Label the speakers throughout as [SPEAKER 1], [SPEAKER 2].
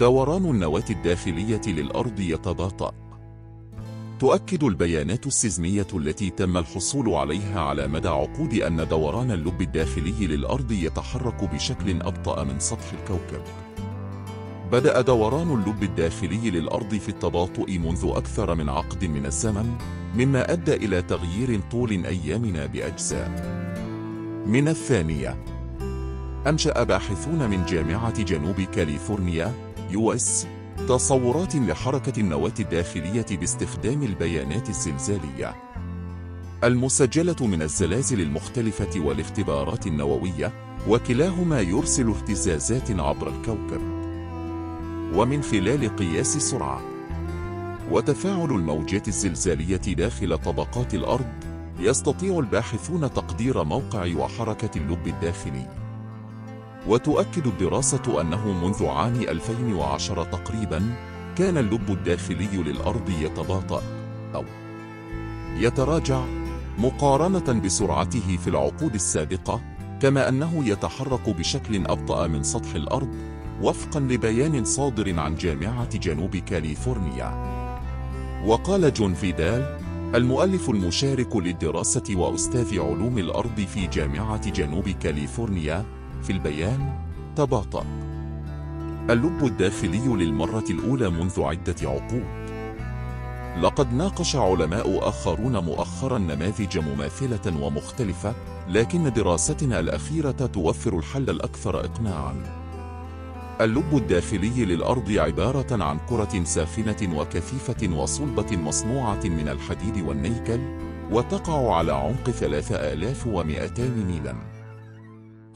[SPEAKER 1] دوران النواة الداخلية للأرض يتباطأ تؤكد البيانات السيزمية التي تم الحصول عليها على مدى عقود أن دوران اللب الداخلي للأرض يتحرك بشكل أبطأ من سطح الكوكب. بدأ دوران اللب الداخلي للأرض في التباطؤ منذ أكثر من عقد من الزمن مما أدى إلى تغيير طول أيامنا بأجزاء. من الثانية أنشأ باحثون من جامعة جنوب كاليفورنيا USC تصورات لحركة النواة الداخلية باستخدام البيانات الزلزالية. المسجلة من الزلازل المختلفة والاختبارات النووية وكلاهما يرسل اهتزازات عبر الكوكب. ومن خلال قياس سرعة وتفاعل الموجات الزلزالية داخل طبقات الأرض يستطيع الباحثون تقدير موقع وحركة اللب الداخلي. وتؤكد الدراسة أنه منذ عام 2010 تقريبا كان اللب الداخلي للأرض يتباطأ أو يتراجع مقارنة بسرعته في العقود السابقة كما أنه يتحرك بشكل أبطأ من سطح الأرض وفقا لبيان صادر عن جامعة جنوب كاليفورنيا. وقال جون فيدال المؤلف المشارك للدراسة وأستاذ علوم الأرض في جامعة جنوب كاليفورنيا في البيان تباطأ. اللب الداخلي للمرة الأولى منذ عدة عقود. لقد ناقش علماء آخرون مؤخرا نماذج مماثلة ومختلفة لكن دراستنا الأخيرة توفر الحل الأكثر إقناعا. اللب الداخلي للأرض عبارة عن كرة ساخنة وكثيفة وصلبة مصنوعة من الحديد والنيكل وتقع على عمق 3200 ميلاً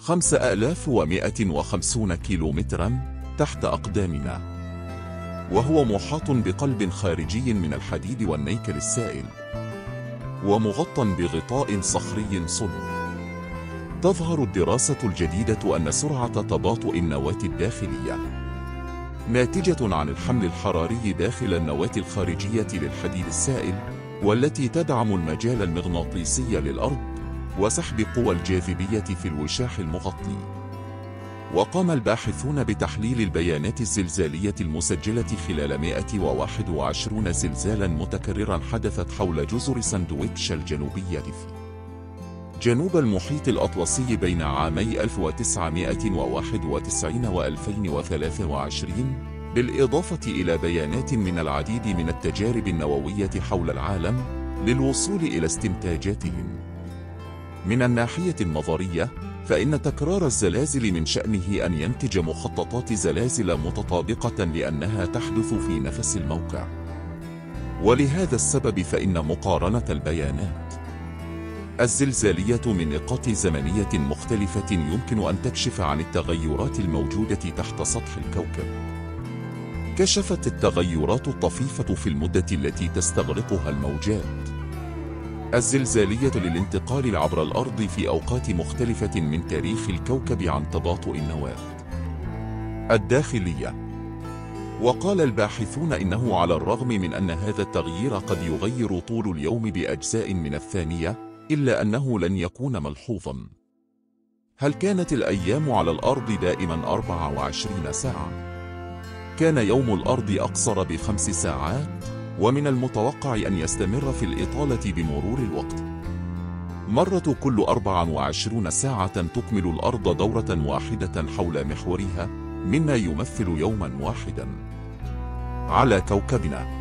[SPEAKER 1] 5150 كيلومترا تحت أقدامنا. وهو محاط بقلب خارجي من الحديد والنيكل السائل ومغطى بغطاء صخري صلب. تظهر الدراسة الجديدة أن سرعة تباطؤ النواة الداخلية ناتجة عن الحمل الحراري داخل النواة الخارجية للحديد السائل والتي تدعم المجال المغناطيسي للأرض. وسحب قوى الجاذبية في الوشاح المغطي. وقام الباحثون بتحليل البيانات الزلزالية المسجلة خلال 121 زلزالا متكررا حدثت حول جزر ساندويتش الجنوبية في جنوب المحيط الأطلسي بين عامي 1991 و 2023 بالإضافة إلى بيانات من العديد من التجارب النووية حول العالم للوصول إلى استنتاجاتهم. من الناحية النظرية فإن تكرار الزلازل من شأنه أن ينتج مخططات زلازل متطابقة لأنها تحدث في نفس الموقع. ولهذا السبب فإن مقارنة البيانات الزلزالية من نقاط زمنية مختلفة يمكن أن تكشف عن التغيرات الموجودة تحت سطح الكوكب. كشفت التغيرات الطفيفة في المدة التي تستغرقها الموجات. الزلزالية للانتقال عبر الأرض في أوقات مختلفة من تاريخ الكوكب عن تباطؤ النواة الداخلية وقال الباحثون إنه على الرغم من أن هذا التغيير قد يغير طول اليوم بأجزاء من الثانية إلا أنه لن يكون ملحوظا هل كانت الأيام على الأرض دائما 24 ساعة؟ كان يوم الأرض أقصر بخمس ساعات؟ ومن المتوقع أن يستمر في الإطالة بمرور الوقت. مرة كل 24 ساعة تكمل الأرض دورة واحدة حول محورها مما يمثل يوما واحدا. على كوكبنا.